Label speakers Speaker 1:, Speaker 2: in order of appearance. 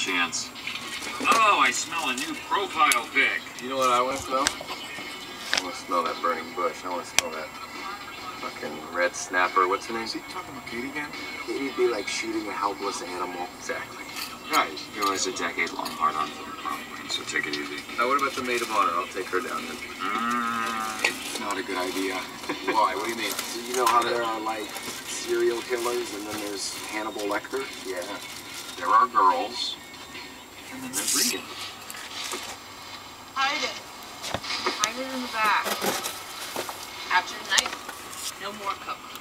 Speaker 1: chance. Oh, I smell a new profile pic.
Speaker 2: You know what I want to smell? I want to smell that burning bush. I want to smell that fucking red snapper. What's her name?
Speaker 3: Is he talking about Katie again?
Speaker 4: It'd be like shooting a helpless animal.
Speaker 2: Exactly.
Speaker 1: Right. It was a decade-long hard on for the so take it easy.
Speaker 2: Now, what about the maid of honor? I'll take her down then.
Speaker 1: Mm,
Speaker 3: It's not a good idea.
Speaker 2: Why? What do you mean?
Speaker 4: So you know how there are like serial killers and then there's Hannibal Lecter?
Speaker 2: Yeah.
Speaker 1: there are girls, and then there's Regan.
Speaker 5: Hide it. In the. After tonight, no more coke.